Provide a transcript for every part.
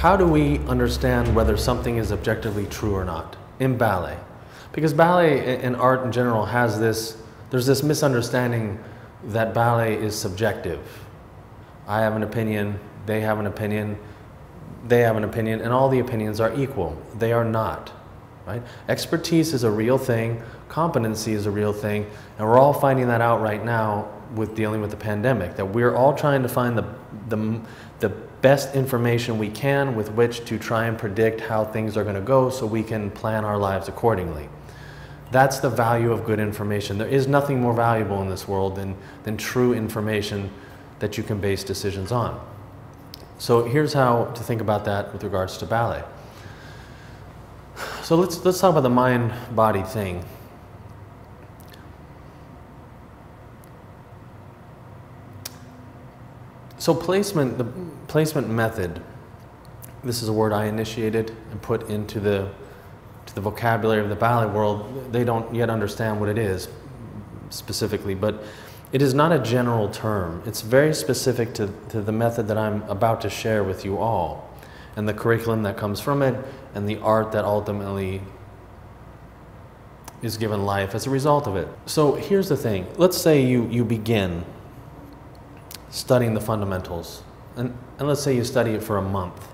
how do we understand whether something is objectively true or not in ballet? Because ballet and art in general has this, there's this misunderstanding that ballet is subjective. I have an opinion, they have an opinion, they have an opinion, and all the opinions are equal. They are not. Right? Expertise is a real thing, competency is a real thing, and we're all finding that out right now with dealing with the pandemic. That we're all trying to find the, the, the best information we can with which to try and predict how things are going to go so we can plan our lives accordingly. That's the value of good information. There is nothing more valuable in this world than, than true information that you can base decisions on. So here's how to think about that with regards to ballet. So let's, let's talk about the mind body thing. So placement, the placement method, this is a word I initiated and put into the, to the vocabulary of the ballet world. They don't yet understand what it is specifically, but it is not a general term. It's very specific to, to the method that I'm about to share with you all and the curriculum that comes from it and the art that ultimately is given life as a result of it. So here's the thing. Let's say you, you begin studying the fundamentals, and, and let's say you study it for a month.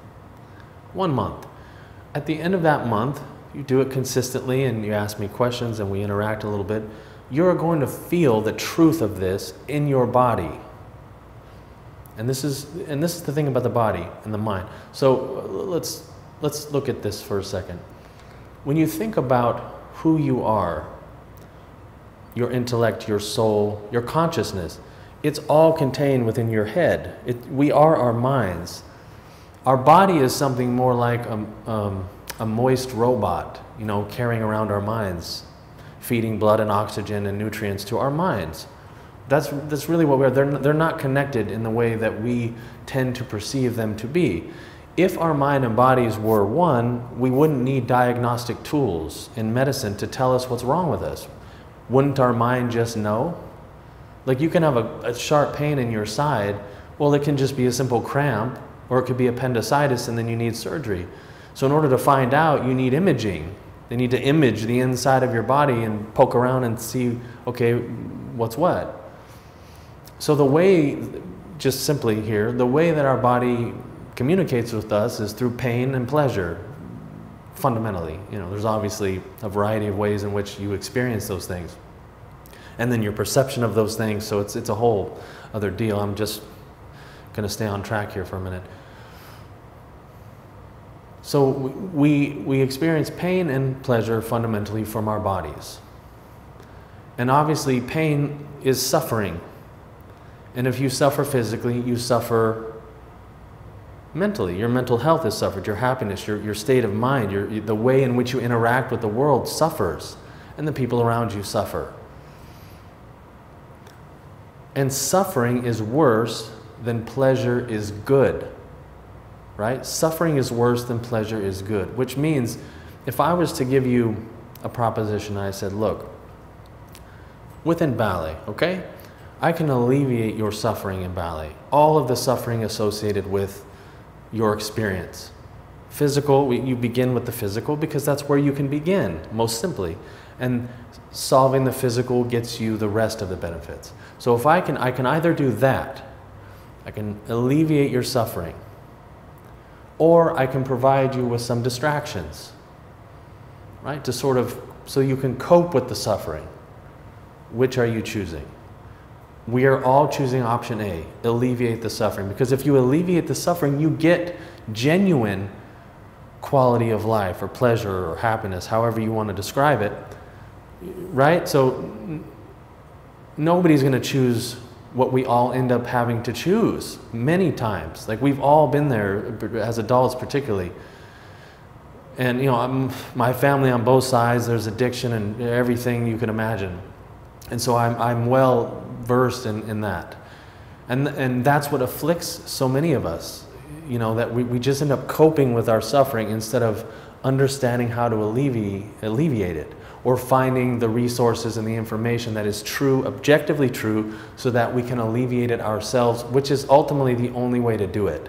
One month. At the end of that month, you do it consistently and you ask me questions and we interact a little bit, you're going to feel the truth of this in your body. And this is, and this is the thing about the body and the mind. So let's, let's look at this for a second. When you think about who you are, your intellect, your soul, your consciousness, it's all contained within your head. It, we are our minds. Our body is something more like a, um, a moist robot, you know, carrying around our minds, feeding blood and oxygen and nutrients to our minds. That's, that's really what we are. They're, they're not connected in the way that we tend to perceive them to be. If our mind and bodies were one, we wouldn't need diagnostic tools in medicine to tell us what's wrong with us. Wouldn't our mind just know? Like you can have a, a sharp pain in your side, well, it can just be a simple cramp, or it could be appendicitis and then you need surgery. So, in order to find out, you need imaging. They need to image the inside of your body and poke around and see, okay, what's what. So, the way, just simply here, the way that our body communicates with us is through pain and pleasure, fundamentally. You know, there's obviously a variety of ways in which you experience those things. And then your perception of those things, so it's, it's a whole other deal. I'm just going to stay on track here for a minute. So we, we experience pain and pleasure fundamentally from our bodies. And obviously, pain is suffering. And if you suffer physically, you suffer mentally. Your mental health is suffered, your happiness, your, your state of mind, your, the way in which you interact with the world suffers, and the people around you suffer. And suffering is worse than pleasure is good. Right? Suffering is worse than pleasure is good, which means if I was to give you a proposition, I said, look, within ballet, okay? I can alleviate your suffering in ballet, all of the suffering associated with your experience. Physical, you begin with the physical because that's where you can begin, most simply. And solving the physical gets you the rest of the benefits. So if I can, I can either do that, I can alleviate your suffering, or I can provide you with some distractions, right? To sort of, so you can cope with the suffering. Which are you choosing? We are all choosing option A, alleviate the suffering. Because if you alleviate the suffering, you get genuine quality of life or pleasure or happiness, however you want to describe it, right? So nobody's going to choose what we all end up having to choose many times. Like we've all been there as adults, particularly. And you know, I'm, my family on both sides, there's addiction and everything you can imagine. And so I'm, I'm well versed in, in that. And, and that's what afflicts so many of us, you know, that we, we just end up coping with our suffering instead of understanding how to alleviate, alleviate it or finding the resources and the information that is true, objectively true, so that we can alleviate it ourselves, which is ultimately the only way to do it.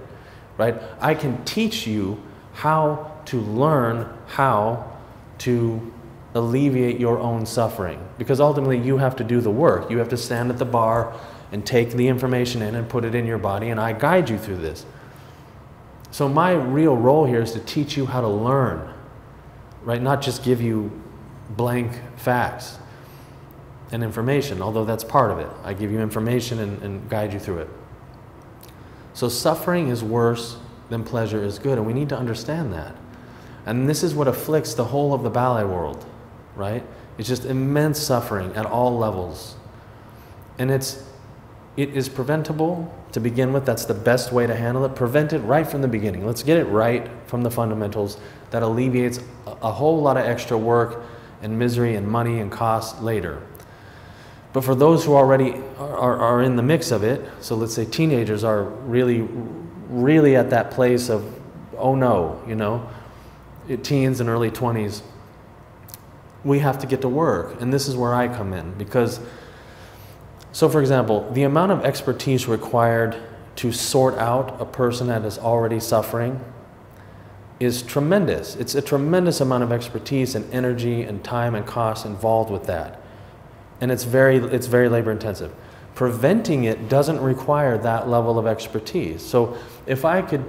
right? I can teach you how to learn how to alleviate your own suffering because ultimately you have to do the work. You have to stand at the bar and take the information in and put it in your body, and I guide you through this. So, my real role here is to teach you how to learn, right? Not just give you blank facts and information, although that's part of it. I give you information and, and guide you through it. So, suffering is worse than pleasure is good, and we need to understand that. And this is what afflicts the whole of the ballet world, right? It's just immense suffering at all levels. And it's it is preventable to begin with. That's the best way to handle it. Prevent it right from the beginning. Let's get it right from the fundamentals. That alleviates a whole lot of extra work and misery and money and cost later. But for those who already are, are in the mix of it, so let's say teenagers are really, really at that place of, oh no, you know, teens and early 20s, we have to get to work. And this is where I come in because so, for example, the amount of expertise required to sort out a person that is already suffering is tremendous. It's a tremendous amount of expertise and energy and time and cost involved with that. And it's very, it's very labor intensive. Preventing it doesn't require that level of expertise. So, if I could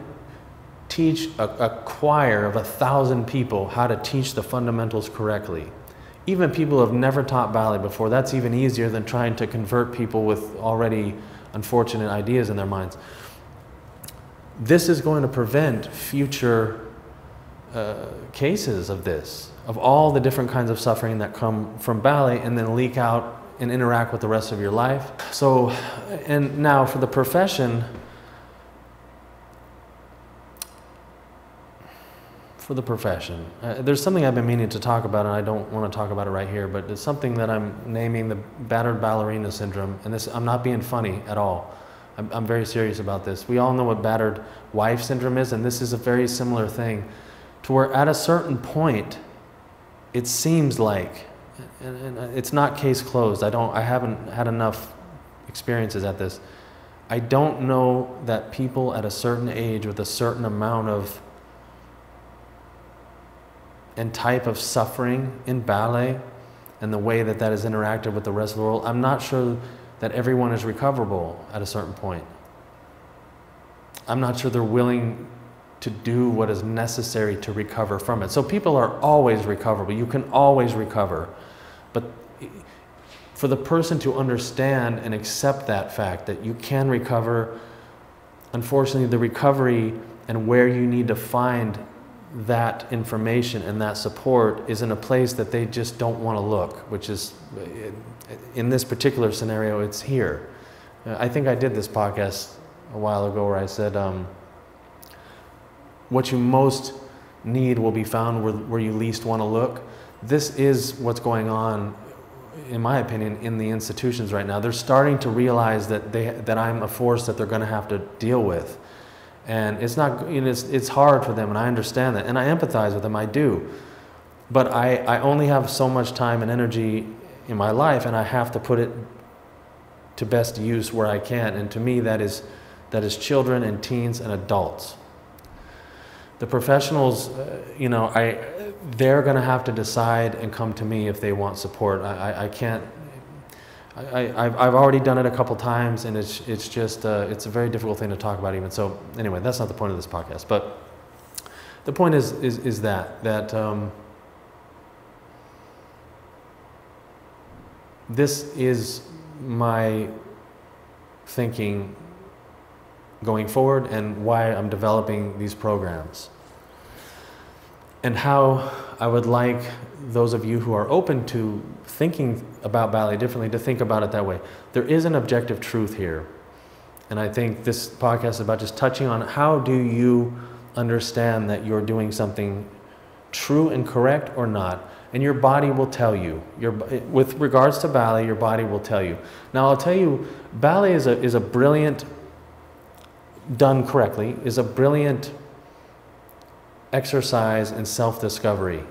teach a, a choir of a thousand people how to teach the fundamentals correctly, even people who have never taught ballet before, that's even easier than trying to convert people with already unfortunate ideas in their minds. This is going to prevent future uh, cases of this, of all the different kinds of suffering that come from ballet and then leak out and interact with the rest of your life. So, and now for the profession, for the profession. Uh, there's something I've been meaning to talk about, and I don't want to talk about it right here, but it's something that I'm naming the battered ballerina syndrome. And this, I'm not being funny at all. I'm, I'm very serious about this. We all know what battered wife syndrome is, and this is a very similar thing to where at a certain point, it seems like, and, and it's not case closed. I don't, I haven't had enough experiences at this. I don't know that people at a certain age with a certain amount of and type of suffering in ballet and the way that that is interacted with the rest of the world, I'm not sure that everyone is recoverable at a certain point. I'm not sure they're willing to do what is necessary to recover from it. So people are always recoverable. You can always recover. But for the person to understand and accept that fact that you can recover, unfortunately, the recovery and where you need to find that information and that support is in a place that they just don't want to look, which is, in this particular scenario, it's here. I think I did this podcast a while ago where I said, um, what you most need will be found where, where you least want to look. This is what's going on, in my opinion, in the institutions right now. They're starting to realize that, they, that I'm a force that they're going to have to deal with and it's not you know, it's, it's hard for them and i understand that and i empathize with them i do. But I, I only have so much time and energy in my life and i have to put it to best use where i can. And to me that is that is children and teens and adults. The professionals uh, you know i they're going to have to decide and come to me if they want support. I, I, I can't I, have I've already done it a couple times, and it's, it's just, uh, it's a very difficult thing to talk about even. So anyway, that's not the point of this podcast. But the point is, is, is that, that um, this is my thinking going forward and why I'm developing these programs. And how I would like those of you who are open to thinking about ballet differently to think about it that way. There is an objective truth here. And I think this podcast is about just touching on how do you understand that you're doing something true and correct or not. And your body will tell you. Your, eh, with regards to ballet, your body will tell you. Now, I'll tell you, ballet is a, is a brilliant, done correctly, is a brilliant exercise and self discovery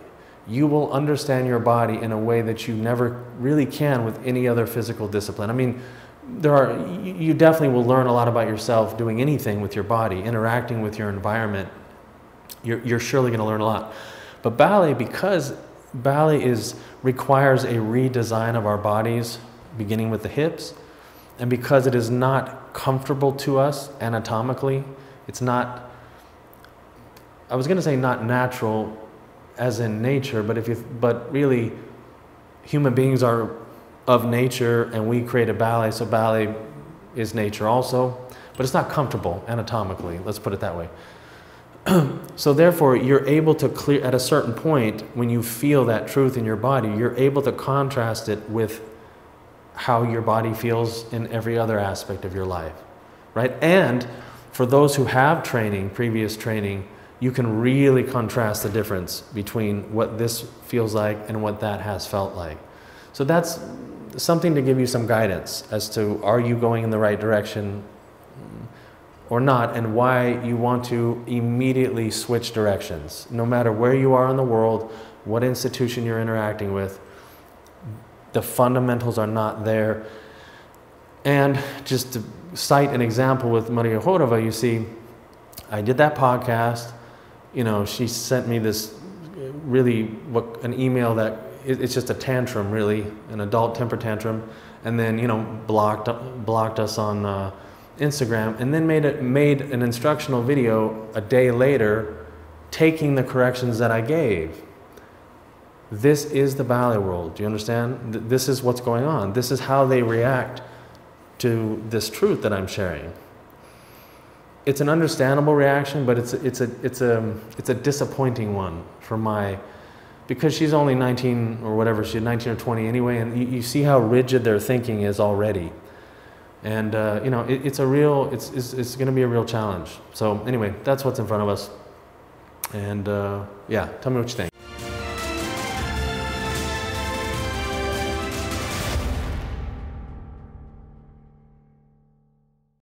you will understand your body in a way that you never really can with any other physical discipline. I mean, there are, you definitely will learn a lot about yourself doing anything with your body, interacting with your environment. You're, you're surely going to learn a lot. But ballet, because ballet is, requires a redesign of our bodies, beginning with the hips, and because it is not comfortable to us anatomically, it's not, I was going to say not natural as in nature, but if you, but really, human beings are of nature and we create a ballet, so ballet is nature also, but it's not comfortable anatomically, let's put it that way. so therefore, you're able to clear, at a certain point, when you feel that truth in your body, you're able to contrast it with how your body feels in every other aspect of your life, right? And for those who have training, previous training, you can really contrast the difference between what this feels like and what that has felt like. So that's something to give you some guidance as to are you going in the right direction or not, and why you want to immediately switch directions. No matter where you are in the world, what institution you're interacting with, the fundamentals are not there. And just to cite an example with Maria Khoreva, you see, I did that podcast. You know, she sent me this really what an email that it's just a tantrum, really, an adult temper tantrum, and then you know blocked blocked us on uh, Instagram, and then made it made an instructional video a day later, taking the corrections that I gave. This is the ballet world. Do you understand? This is what's going on. This is how they react to this truth that I'm sharing. It's an understandable reaction, but it's it's a it's a it's a disappointing one for my because she's only 19 or whatever, she's 19 or 20 anyway, and you, you see how rigid their thinking is already. And, uh, you know, it, it's a real, it's, it's, it's going to be a real challenge. So, anyway, that's what's in front of us. And, uh, yeah, tell me what you think.